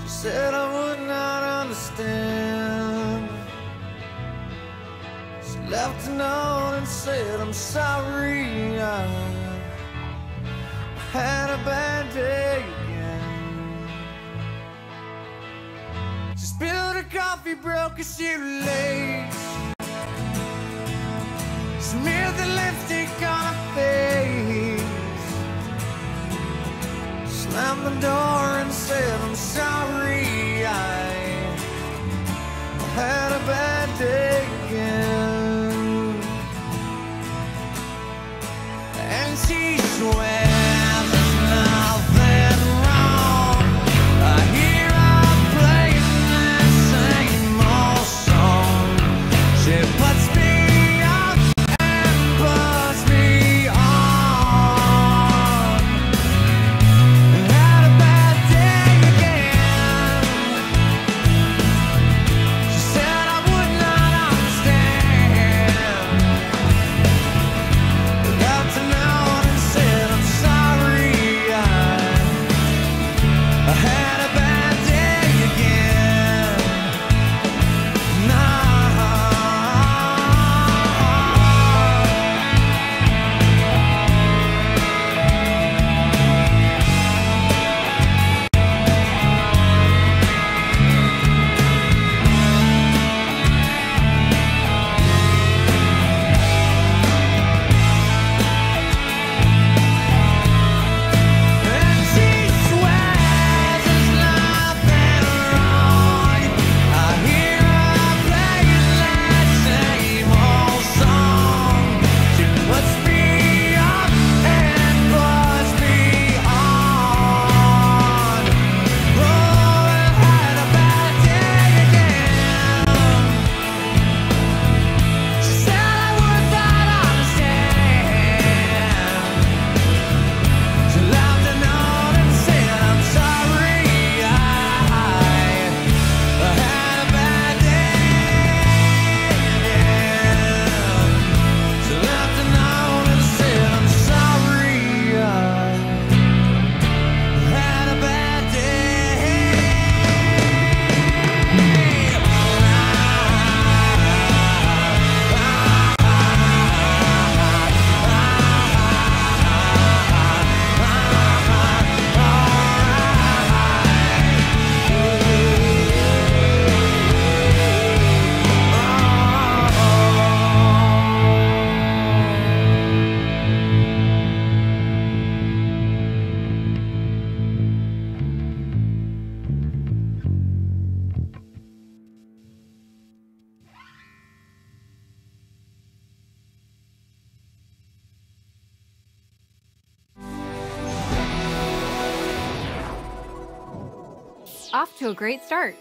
she said I would not understand. She left a and said, I'm sorry. coffee broke cause you were late Smear the lipstick on her face. Slammed the door and said I'm sorry I had a bad day again. And she sweat I had off to a great start.